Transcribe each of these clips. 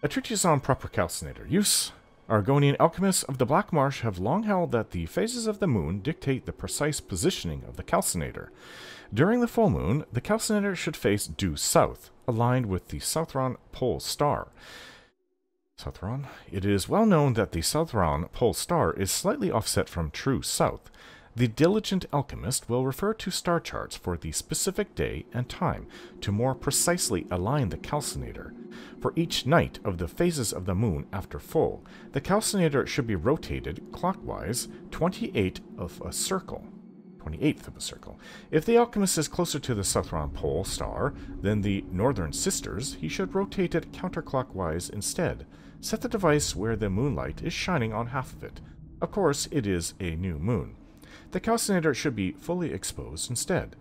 A treatise on proper calcinator use. Argonian alchemists of the Black Marsh have long held that the phases of the moon dictate the precise positioning of the calcinator. During the full moon, the calcinator should face due south, aligned with the Southron pole star. Southron? It is well known that the Southron pole star is slightly offset from true south. The diligent alchemist will refer to star charts for the specific day and time to more precisely align the calcinator. For each night of the phases of the moon after full, the calcinator should be rotated clockwise 28 of a circle. 28th of a circle. If the alchemist is closer to the southern pole star than the northern sisters, he should rotate it counterclockwise instead. Set the device where the moonlight is shining on half of it. Of course, it is a new moon. The calcinator should be fully exposed instead.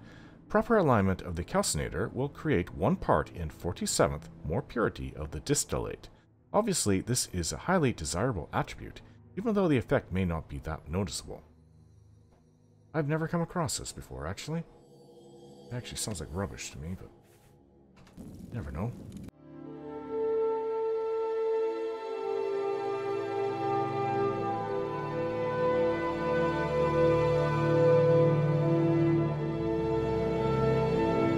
Proper alignment of the calcinator will create one part in 47th more purity of the distillate. Obviously, this is a highly desirable attribute, even though the effect may not be that noticeable. I've never come across this before, actually. It actually sounds like rubbish to me, but never know.